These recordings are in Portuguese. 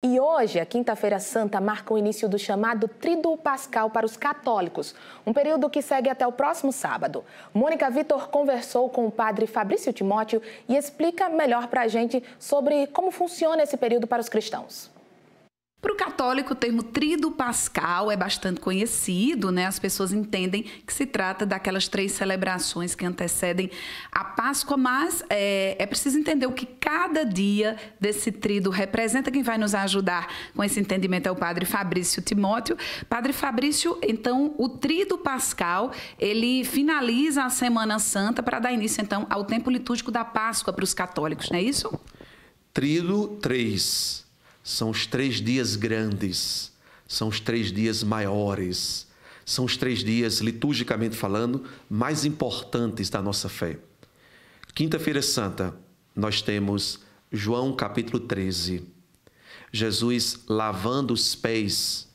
E hoje, a Quinta-feira Santa, marca o início do chamado Tríduo Pascal para os católicos, um período que segue até o próximo sábado. Mônica Vitor conversou com o padre Fabrício Timóteo e explica melhor para a gente sobre como funciona esse período para os cristãos. Para o católico, o termo trido pascal é bastante conhecido, né? As pessoas entendem que se trata daquelas três celebrações que antecedem a Páscoa, mas é, é preciso entender o que cada dia desse trido representa. Quem vai nos ajudar com esse entendimento é o Padre Fabrício Timóteo. Padre Fabrício, então, o trido pascal ele finaliza a Semana Santa para dar início então ao tempo litúrgico da Páscoa para os católicos, não é isso? Trido 3 são os três dias grandes, são os três dias maiores, são os três dias, liturgicamente falando, mais importantes da nossa fé. Quinta-feira Santa, nós temos João capítulo 13. Jesus lavando os pés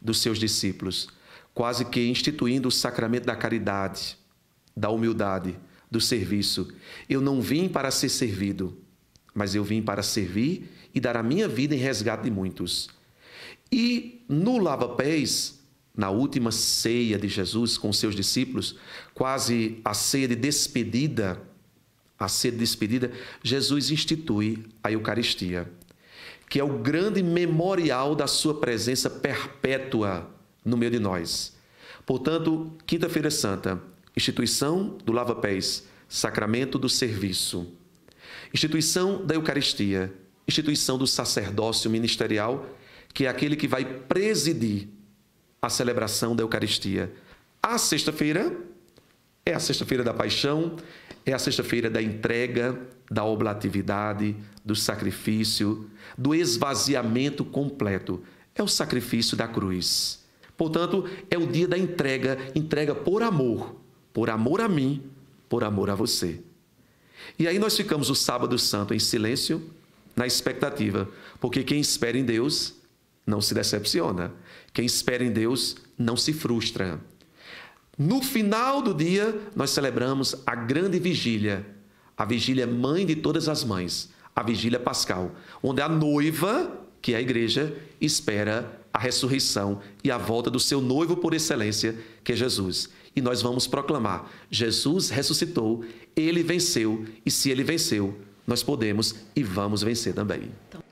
dos seus discípulos, quase que instituindo o sacramento da caridade, da humildade, do serviço. Eu não vim para ser servido, mas eu vim para servir e dar a minha vida em resgate de muitos. E no lava-pés, na última ceia de Jesus com seus discípulos, quase a ceia de despedida, a ceia de despedida, Jesus institui a Eucaristia, que é o grande memorial da sua presença perpétua no meio de nós. Portanto, Quinta-feira Santa, instituição do lava-pés, sacramento do serviço, instituição da Eucaristia, instituição do sacerdócio ministerial, que é aquele que vai presidir a celebração da Eucaristia. A sexta-feira é a sexta-feira da paixão, é a sexta-feira da entrega, da oblatividade, do sacrifício, do esvaziamento completo. É o sacrifício da cruz. Portanto, é o dia da entrega, entrega por amor, por amor a mim, por amor a você. E aí nós ficamos o sábado santo em silêncio, na expectativa, porque quem espera em Deus não se decepciona. Quem espera em Deus não se frustra. No final do dia, nós celebramos a grande vigília, a vigília mãe de todas as mães, a vigília pascal, onde a noiva, que a igreja, espera a ressurreição e a volta do seu noivo por excelência, que é Jesus. E nós vamos proclamar: Jesus ressuscitou, ele venceu, e se ele venceu, nós podemos e vamos vencer também. Então...